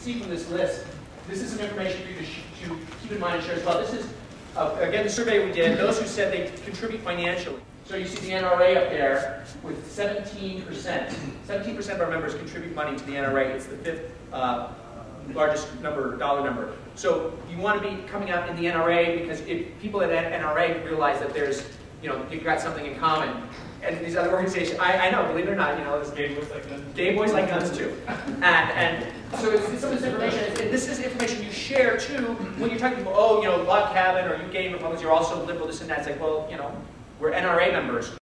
see from this list, this is some information for you to, to keep in mind and share as well. This is, uh, again, the survey we did, those who said they contribute financially. So you see the NRA up there with 17%. 17% of our members contribute money to the NRA. It's the fifth uh, largest number, dollar number. So you want to be coming out in the NRA because if people at NRA realize that there's, you know, you've got something in common. And these other organizations, I, I know, believe it or not, you know, this Gay boys like guns. Gay boys like guns too. And, and so it's, it's some of this information, and this is information you share too when you're talking about, oh, you know, log cabin or you gay Republicans, you're also liberal, this and that. It's like, well, you know, we're NRA members.